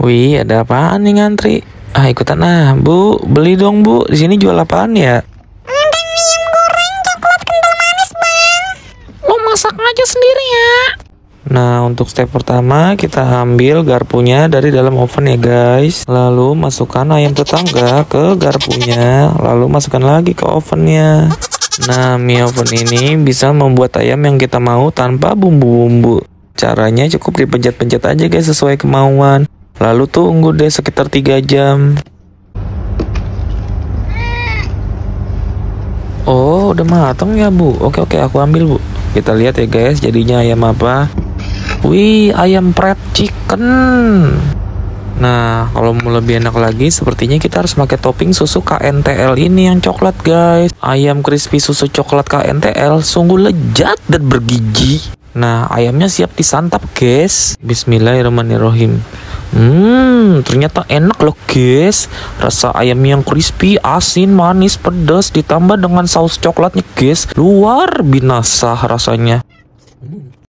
Wih, ada apaan nih ngantri? Ah, ikutan ah, Bu. Beli dong, Bu. Di sini jual apaan ya? Ada goreng coklat kental manis, Bang. Lo masak aja sendiri ya. Nah, untuk step pertama kita ambil garpunya dari dalam oven ya guys. Lalu masukkan ayam tetangga ke garpunya, lalu masukkan lagi ke ovennya. Nah, mie oven ini bisa membuat ayam yang kita mau tanpa bumbu-bumbu. Caranya cukup dipencet-pencet aja guys sesuai kemauan. Lalu tunggu deh sekitar 3 jam. Oh, udah matang ya, Bu. Oke, oke, aku ambil, Bu. Kita lihat ya, guys, jadinya ayam apa. Wih, ayam fried chicken. Nah, kalau mau lebih enak lagi, sepertinya kita harus pakai topping susu KNTL ini yang coklat, guys. Ayam crispy susu coklat KNTL sungguh lezat dan bergizi. Nah, ayamnya siap disantap, guys. Bismillahirrahmanirrahim. Hmm, ternyata enak loh guys. Rasa ayam yang crispy, asin, manis, pedas ditambah dengan saus coklatnya guys. Luar binasa rasanya.